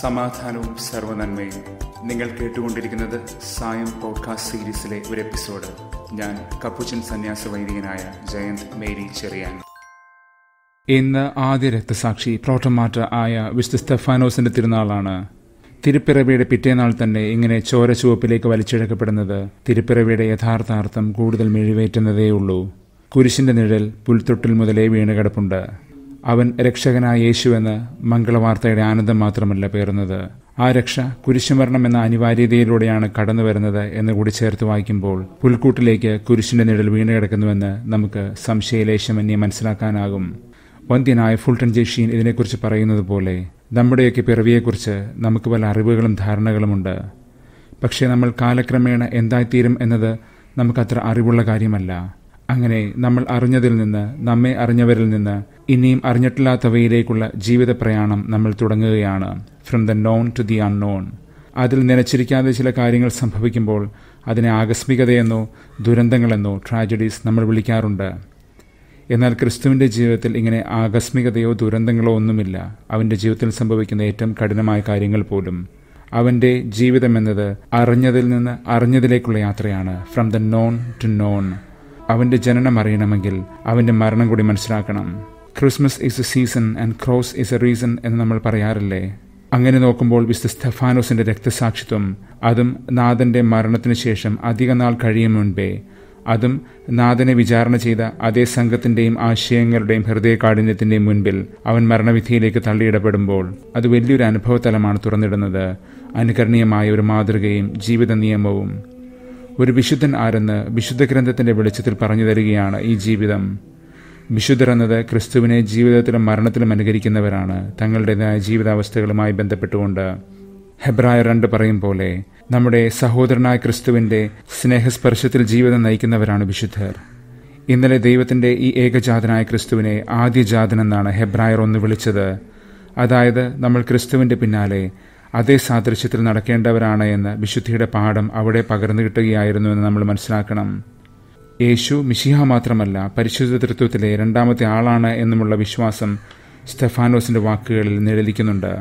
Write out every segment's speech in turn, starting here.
സമാധാനവും സർവനന്മയും നിങ്ങൾ കേട്ടുകൊണ്ടിരിക്കുന്നത് സായം പോഡ്കാസ്റ്റ് സീരീസിലെ ഒരു എപ്പിസോഡ്. ഞാൻ കപ്പുച്ചൻ സന്യാസ വൈദികനായ ജയന്ത് മേരി ചെറിയാൻ ഇന്ന് ആദ്യ രക്തസാക്ഷി പ്രോട്ടമാറ്റ ആയ വിശുദ്ധ സ്തെഫാനോസിന്റെ തിരുനാളാണ്. തിരുപ്പിറവിയുടെ പിറ്റേനാൾ തന്നെ ഇങ്ങനെ ചോര ചുവപ്പിലേക്ക് വലിച്ചിഴക്കപ്പെടുന്നത് തിരുപ്പിറവിയുടെ യഥാർത്ഥാർത്ഥം കൂടുതൽ മിഴിവേറ്റുന്നതേയുള്ളൂ. കുരിശിന്റെ നിഴൽ പുൽത്തൊട്ടിൽ മുതലേ വീണ് കിടപ്പുണ്ട് അവൻ രക്ഷകനായ യേശുവെന്ന് മംഗളവാർത്തയുടെ ആനന്ദം മാത്രമല്ല പേറുന്നത്. ആ രക്ഷ കുരിശുമരണം എന്ന അനിവാര്യതയിലൂടെയാണ് കടന്നു വരുന്നത് എന്ന് കൂടി ചേർത്ത് വായിക്കുമ്പോൾ പുൽക്കൂട്ടിലേക്ക് കുരിശിന്റെ നിഴൽ വീണ് കിടക്കുന്നുവെന്ന് നമുക്ക് സംശയലേശമന്യെ മനസ്സിലാക്കാനാകും. വന്ധ്യനായ ഫുൾട്ടൺ ജെഷീൻ ഇതിനെക്കുറിച്ച് പറയുന്നത് പോലെ നമ്മുടെയൊക്കെ പിറവിയെക്കുറിച്ച് നമുക്ക് പല അറിവുകളും ധാരണകളുമുണ്ട്. പക്ഷേ നമ്മൾ കാലക്രമേണ എന്തായിത്തീരും എന്നത് നമുക്കത്ര അറിവുള്ള കാര്യമല്ല. അങ്ങനെ നമ്മൾ അറിഞ്ഞതിൽ നിന്ന് നമ്മെ അറിഞ്ഞവരിൽ നിന്ന് ഇനിയും അറിഞ്ഞിട്ടില്ലാത്തവയിലേക്കുള്ള ജീവിത പ്രയാണം നമ്മൾ തുടങ്ങുകയാണ്. From the known to the unknown അതിൽ നനച്ചിരിക്കാതെ ചില കാര്യങ്ങൾ സംഭവിക്കുമ്പോൾ അതിനെ ആകസ്മികതയെന്നോ ദുരന്തങ്ങളെന്നോ ട്രാജഡീസ് നമ്മൾ വിളിക്കാറുണ്ട്. എന്നാൽ ക്രിസ്തുവിന്റെ ജീവിതത്തിൽ ഇങ്ങനെ ആകസ്മികതയോ ദുരന്തങ്ങളോ ഒന്നുമില്ല. അവന്റെ ജീവിതത്തിൽ സംഭവിക്കുന്ന ഏറ്റവും കഠിനമായ കാര്യങ്ങൾ പോലും. അവന്റെ ജീവിതം എന്നത് അറിഞ്ഞതിൽ നിന്ന് അറിഞ്ഞതിലേക്കുള്ള യാത്രയാണ്. From the known to known അവന്റെ ജനനം അറിയണമെങ്കിൽ അവന്റെ മരണം കൂടി മനസ്സിലാക്കണം. Christmas is a season and cross is a reason എന്ന് നമ്മൾ പറയാറില്ലേ? അങ്ങനെ നോക്കുമ്പോൾ വിശുദ്ധ സ്റ്റെഫാനോസിന്റെ രക്തസാക്ഷിത്വം അതും നാഥന്റെ മരണത്തിന് ശേഷം അധിക നാൾ കഴിയും മുൻപേ അതും നാഥനെ വിചാരണ ചെയ്ത അതേ സംഘത്തിന്റെയും ആശയങ്ങളുടെയും ഹൃദയകാഠിന്യത്തിന്റെയും മുൻപിൽ അവൻ മരണവിധിയിലേക്ക് തള്ളിയിടപെടുമ്പോൾ അത് വലിയൊരു അനുഭവതലമാണ് തുറന്നിടുന്നത്. അനുകരണീയമായ ഒരു മാതൃകയും ജീവിത നിയമവും. ഒരു വിശുദ്ധൻ ആരെന്ന് വിശുദ്ധ ഗ്രന്ഥത്തിന്റെ വെളിച്ചത്തിൽ പറഞ്ഞു തരികയാണ് ഈ ജീവിതം. വിശുദ്ധർ എന്നത് ക്രിസ്തുവിനെ ജീവിതത്തിലും മരണത്തിലും അനുകരിക്കുന്നവരാണ്. തങ്ങളുടേതായ ജീവിതാവസ്ഥകളുമായി ബന്ധപ്പെട്ടുകൊണ്ട് ഹെബ്രായ രണ്ട് പറയും പോലെ നമ്മുടെ സഹോദരനായ ക്രിസ്തുവിന്റെ സ്നേഹസ്പർശത്തിൽ ജീവിതം നയിക്കുന്നവരാണ് വിശുദ്ധർ. ഇന്നലെ ദൈവത്തിന്റെ ഈ ഏകജാതനായ ക്രിസ്തുവിനെ ആദ്യജാതനെന്നാണ് ഹെബ്രായർ ഒന്ന് വിളിച്ചത്. അതായത് നമ്മൾ ക്രിസ്തുവിന്റെ പിന്നാലെ അതേ സാദൃശ്യത്തിൽ നടക്കേണ്ടവരാണ് എന്ന് വിശുദ്ധിയുടെ പാഠം അവിടെ പകർന്നു കിട്ടുകയായിരുന്നു എന്ന് നമ്മൾ മനസ്സിലാക്കണം. യേശു മിഷിഹ മാത്രമല്ല പരിശുദ്ധ തൃത്വത്തിലെ രണ്ടാമത്തെ ആളാണ് എന്നുമുള്ള വിശ്വാസം സ്റ്റെഫാനോസിന്റെ വാക്കുകളിൽ നിഴലിക്കുന്നുണ്ട്.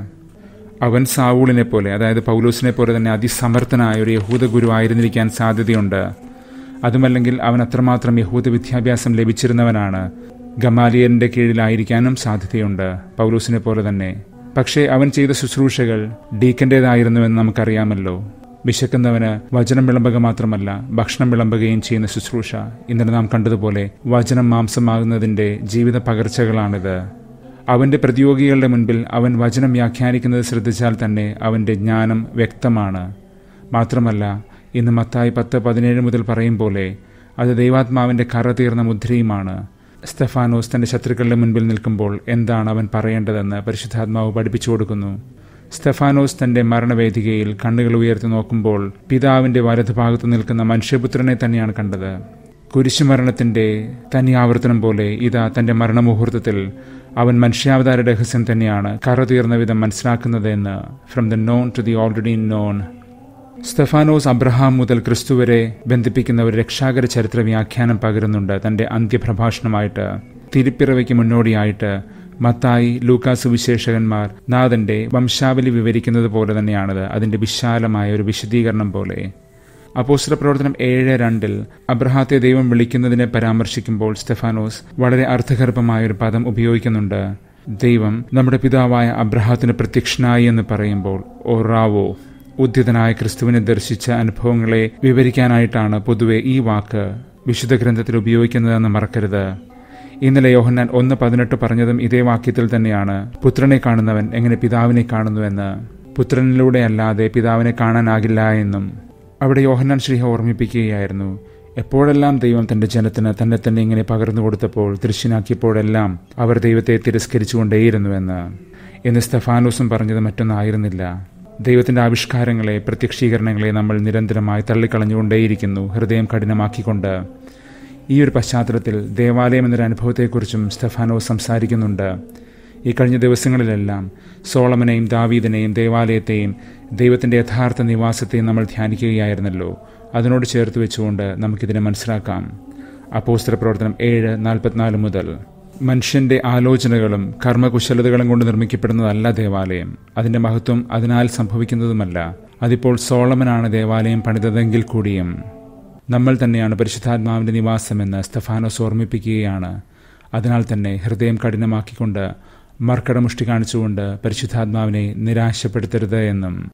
അവൻ സാവൂളിനെ പോലെ അതായത് പൗലോസിനെ പോലെ തന്നെ അതിസമർത്ഥനായ ഒരു യഹൂദ ഗുരു ആയിരുന്നിരിക്കാൻ സാധ്യതയുണ്ട്. അതുമല്ലെങ്കിൽ അവൻ അത്രമാത്രം യഹൂദ വിദ്യാഭ്യാസം ലഭിച്ചിരുന്നവനാണ്. ഗമാലിയറിന്റെ കീഴിലായിരിക്കാനും സാധ്യതയുണ്ട് പൗലോസിനെ പോലെ തന്നെ. പക്ഷേ അവൻ ചെയ്ത ശുശ്രൂഷകൾ ഡീക്കന്റേതായിരുന്നുവെന്ന് നമുക്കറിയാമല്ലോ. വിശക്കുന്നവന് വചനം വിളമ്പുക മാത്രമല്ല ഭക്ഷണം വിളമ്പുകയും ചെയ്യുന്ന ശുശ്രൂഷ. ഇന്നലെ നാം കണ്ടതുപോലെ വചനം മാംസമാകുന്നതിന്റെ ജീവിത പകർച്ചകളാണിത്. അവന്റെ പ്രതിയോഗികളുടെ മുൻപിൽ അവൻ വചനം വ്യാഖ്യാനിക്കുന്നത് ശ്രദ്ധിച്ചാൽ തന്നെ അവന്റെ ജ്ഞാനം വ്യക്തമാണ്. മാത്രമല്ല ഇന്ന് മത്തായി പത്ത് പതിനേഴ് മുതൽ പറയും പോലെ അത് ദൈവാത്മാവിന്റെ കറ തീർന്ന മുദ്രയുമാണ്. സ്തെഫാനോസ് തന്റെ ശത്രുക്കളുടെ മുൻപിൽ നിൽക്കുമ്പോൾ എന്താണ് അവൻ പറയേണ്ടതെന്ന് പരിശുദ്ധാത്മാവ് പഠിപ്പിച്ചു കൊടുക്കുന്നു. സ്തെഫാനോസ് തന്റെ മരണവേദികയിൽ കണ്ണുകൾ ഉയർത്തി നോക്കുമ്പോൾ പിതാവിന്റെ വലതുഭാഗത്ത് നിൽക്കുന്ന മനുഷ്യപുത്രനെ തന്നെയാണ് കണ്ടത്. കുരിശുമരണത്തിന്റെ തനിയാവർത്തനം പോലെ ഇതാ തന്റെ മരണമുഹൂർത്തത്തിൽ അവൻ മനുഷ്യാവതാര രഹസ്യം തന്നെയാണ് കറ തീർന്ന വിധം മനസ്സിലാക്കുന്നത് എന്ന് from the known to the already known Stephanos Abraham മുതൽ ക്രിസ്തു വരെ ബന്ധിപ്പിക്കുന്ന ഒരു രക്ഷാകര ചരിത്ര വ്യാഖ്യാനം പകരുന്നുണ്ട് തന്റെ അന്ത്യപ്രഭാഷണമായിട്ട്. തിരുപ്പിറവയ്ക്ക് മുന്നോടിയായിട്ട് മത്തായി ലൂക്കാസ് വിശേഷകന്മാർ നാഥന്റെ വംശാവലി വിവരിക്കുന്നത് പോലെ തന്നെയാണത് അതിന്റെ വിശാലമായ ഒരു വിശദീകരണം പോലെ. അപ്പോസ്റ്റല പ്രവർത്തനം ഏഴ് രണ്ടിൽ അബ്രഹാത്തെ ദൈവം വിളിക്കുന്നതിനെ പരാമർശിക്കുമ്പോൾ സ്റ്റെഫാനോസ് വളരെ അർത്ഥഗർഭമായ ഒരു പദം ഉപയോഗിക്കുന്നുണ്ട്. ദൈവം നമ്മുടെ പിതാവായ അബ്രഹാത്തിന് പ്രത്യക്ഷനായി എന്ന് പറയുമ്പോൾ ഓ റാവോ ഉദ്ധിതനായ ക്രിസ്തുവിനെ ദർശിച്ച അനുഭവങ്ങളെ വിവരിക്കാനായിട്ടാണ് പൊതുവെ ഈ വാക്ക് വിശുദ്ധ ഗ്രന്ഥത്തിൽ ഉപയോഗിക്കുന്നതെന്ന് മറക്കരുത്. ഇന്നലെ യോഹന്നാൻ ഒന്ന് പതിനെട്ട് പറഞ്ഞതും ഇതേ വാക്യത്തിൽ തന്നെയാണ്. പുത്രനെ കാണുന്നവൻ എങ്ങനെ പിതാവിനെ കാണുന്നുവെന്ന്? പുത്രനിലൂടെ അല്ലാതെ പിതാവിനെ കാണാനാകില്ല എന്നും. അവിടെ യോഹന്നാൻ ശ്രീഹ ഓർമ്മിപ്പിക്കുകയായിരുന്നു. എപ്പോഴെല്ലാം ദൈവം തന്റെ ജനത്തിന് തന്നെ തന്നെ ഇങ്ങനെ പകർന്നു കൊടുത്തപ്പോൾ ദൃശ്യനാക്കിയപ്പോഴെല്ലാം അവർ ദൈവത്തെ തിരസ്കരിച്ചുകൊണ്ടേയിരുന്നുവെന്ന് എന്ന്. സ്തഫാനോസും പറഞ്ഞത് മറ്റൊന്നായിരുന്നില്ല. ദൈവത്തിന്റെ ആവിഷ്കാരങ്ങളെ പ്രത്യക്ഷീകരണങ്ങളെ നമ്മൾ നിരന്തരമായി തള്ളിക്കളഞ്ഞുകൊണ്ടേയിരിക്കുന്നു. ഹൃദയം കഠിനമാക്കിക്കൊണ്ട്. ഈ ഒരു പശ്ചാത്തലത്തിൽ ദേവാലയം എന്നൊരു അനുഭവത്തെക്കുറിച്ചും സ്റ്റെഫാനോ സംസാരിക്കുന്നുണ്ട്. ഈ കഴിഞ്ഞ ദിവസങ്ങളിലെല്ലാം സോളമനെയും ദാവീദിനെയും ദേവാലയത്തെയും ദൈവത്തിന്റെ യഥാർത്ഥ നിവാസത്തെയും നമ്മൾ ധ്യാനിക്കുകയായിരുന്നല്ലോ. അതിനോട് ചേർത്ത് വെച്ചുകൊണ്ട് നമുക്കിതിനെ മനസ്സിലാക്കാം. അപ്പോസ്റ്റർ പ്രവർത്തനം ഏഴ് നാൽപ്പത്തിനാല് മുതൽ. മനുഷ്യന്റെ ആലോചനകളും കർമ്മകുശലതകളും കൊണ്ട് നിർമ്മിക്കപ്പെടുന്നതല്ല ദേവാലയം. അതിന്റെ മഹത്വം അതിനാൽ സംഭവിക്കുന്നതുമല്ല. അതിപ്പോൾ സോളമനാണ് ദേവാലയം പണിതതെങ്കിൽ കൂടിയും. നമ്മൾ തന്നെയാണ് പരിശുദ്ധാത്മാവിന്റെ നിവാസമെന്ന് സ്തഫാനോസ് ഓർമ്മിപ്പിക്കുകയാണ്. അതിനാൽ തന്നെ ഹൃദയം കഠിനമാക്കിക്കൊണ്ട് മർക്കടമുഷ്ടി കാണിച്ചുകൊണ്ട് പരിശുദ്ധാത്മാവിനെ നിരാശപ്പെടുത്തരുത് എന്നും.